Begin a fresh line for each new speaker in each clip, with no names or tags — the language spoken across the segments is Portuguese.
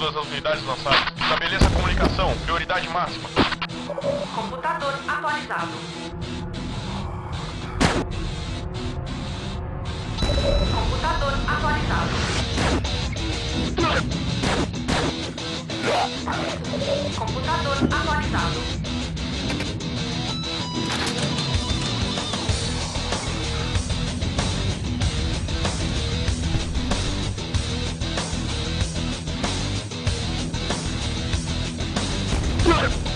Todas as unidades lançadas. Estabeleça a comunicação. Prioridade máxima.
Computador atualizado. Computador atualizado. Computador atualizado.
Not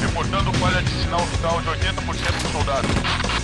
Reportando falha de sinal vital de 80% dos soldados.